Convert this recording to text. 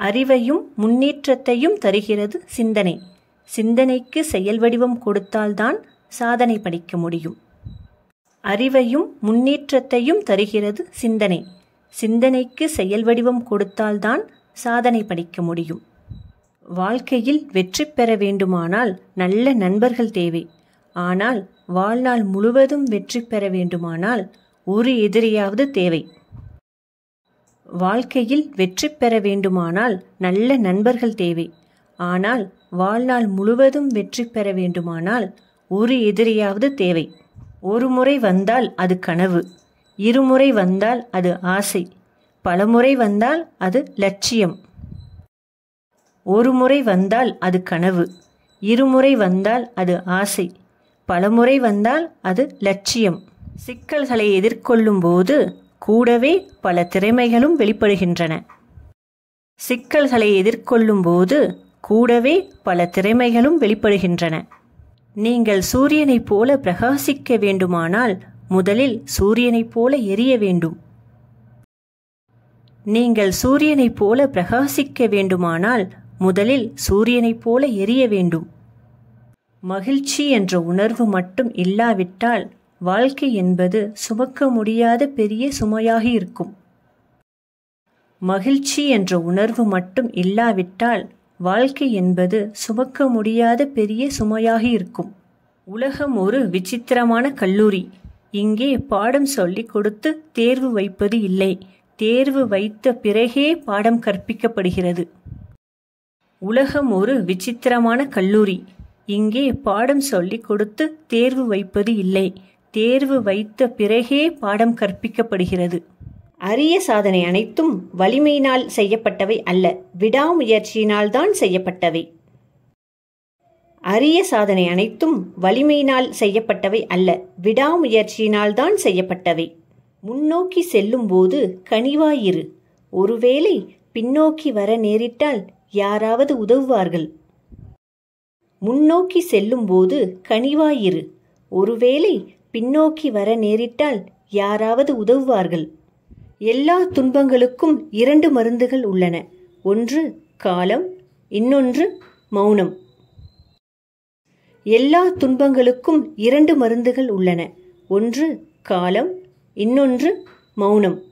அறிவையும் முன்னேற்றத்தையும் தருகிறது சிந்தனை. சிந்தனைக்கு செயல் வடிவம் கொடுத்தால்தான் சாதனை படிக்க முடியும். அறிவையும் முன்னேற்றத்தையும் தருகிறது சிந்தனை. சிந்தனைக்கு செயல் வடிவம் கொடுத்தால்தான் சாதனை படிக்க முடியும். வாழ்க்கையில் வெற்றி பெற வேண்டுமானால் நல்ல நண்பர்கள் தேவை. ஆனால் வாழ்நாள் முழுவதும் வெற்றி பெற வேண்டுமானால் ஒரு எதிரியாவது தேவை. வாழ்க்கையில் வெற்றி பெற வேண்டுமானால் நல்ல நண்பர்கள் தேவை. ஆனால் வாழ்நாள் முழுவதும் வெற்றி பெற வேண்டுமானால் ஒரு எதிரியாவது தேவை. ஒரு முறை வந்தால் அது கனவு. இருமுறை வந்தால் அது ஆசை. பலமுறை வந்தால் அது லட்சியம். ஒரு முறை வந்தால் அது கனவு. இருமுறை வந்தால் அது ஆசை. பலமுறை வந்தால் அது லட்சியம். சிக்கல்களை எதிர்கொள்ளும் போது கூடவே பல திறமைகளும் வெளிப்படுகின்றன. சிக்கல்களை எதிர்கொள்ளும் போது கூடவே பல திறமைகளும் வெளிப்படுகின்றன. நீங்கள் சூரியனைப் போல பிரகாசிக்க வேண்டுமானால் முதலில் சூரியனைப் போல எரிய வேண்டும். நீங்கள் சூரியனைப் போல பிரகாசிக்க வேண்டுமானால் முதலில் சூரியனைப் போல எரிய வேண்டும். மகிழ்ச்சி என்ற உணர்வு மட்டும் இல்லாவிட்டால் வாழ்க்கை என்பது சுமக்க முடியாத பெரிய சுமையாக இருக்கும். மகிழ்ச்சி என்ற உணர்வு மட்டும் இல்லாவிட்டால் வாழ்க்கை என்பது சுமக்க முடியாத பெரிய சுமையாக இருக்கும். உலகம் ஒரு விசித்திரமான கல்லூரி. இங்கே பாடம் சொல்லிக் கொடுத்து தேர்வு வைப்பது இல்லை. தேர்வு வைத்த பிறகே பாடம் கற்பிக்கப்படுகிறது. உலகம் ஒரு விசித்திரமான கல்லூரி. இங்கே பாடம் சொல்லிக் கொடுத்து தேர்வு வைப்பது இல்லை. தேர்வு வைத்த பிறகே பாடம் கற்பிக்கப்படுகிறது. அரிய சாதனை அனைத்தும் வலிமையினால் செய்யப்பட்டவை அல்ல விடாமுயற்சியினால் தான் செய்யப்பட்டவை. அரிய சாதனை அனைத்தும் வலிமையினால் செய்யப்பட்டவை அல்ல விடாமுயற்சியினால் தான் செய்யப்பட்டவை. முன்னோக்கி செல்லும்போது கனிவாயிரு. ஒருவேளை பின்னோக்கி வர நேரிட்டால் யாராவது உதவுவார்கள்? முன்னோக்கி செல்லும்போது கனிவாயிரு. ஒருவேளை பின்னோக்கி வர நேரிட்டால் யாராவது உதவுவார்கள். எல்லா துன்பங்களுக்கும் இரண்டு மருந்துகள் உள்ளன. ஒன்று காலம் இன்னொன்று மௌனம். எல்லா துன்பங்களுக்கும் இரண்டு மருந்துகள் உள்ளன. ஒன்று காலம் இன்னொன்று மௌனம்.